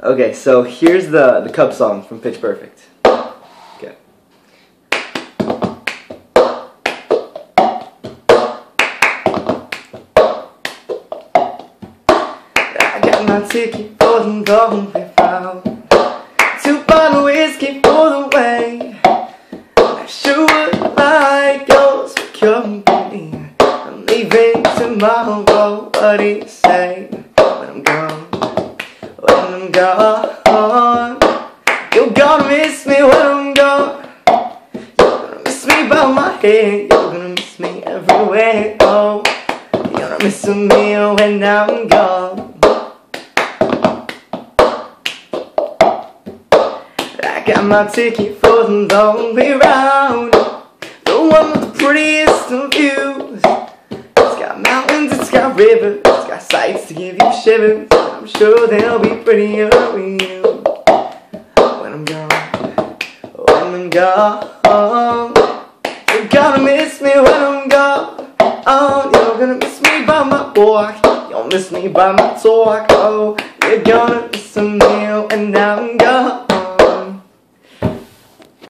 Okay, so here's the the Cup song from Pitch Perfect. Okay. I got my ticket for the lonely round. Two bottle whiskey for the way. I sure would like yours for company. I'm leaving tomorrow. What do you say when I'm gone? Gone, oh. you're gonna miss me when I'm gone. You're gonna miss me by my head. You're gonna miss me everywhere. Oh, you're gonna miss me when I'm gone. I got my ticket for the long way round. The one with the prettiest of views. It's got mountains, it's got rivers, it's got sights to give you shivers. I'm sure they'll be prettier with you when I'm gone. When I'm gone, you're gonna miss me when I'm gone. Oh, you're gonna miss me by my walk. You'll miss me by my talk. Oh, you're gonna miss me when I'm.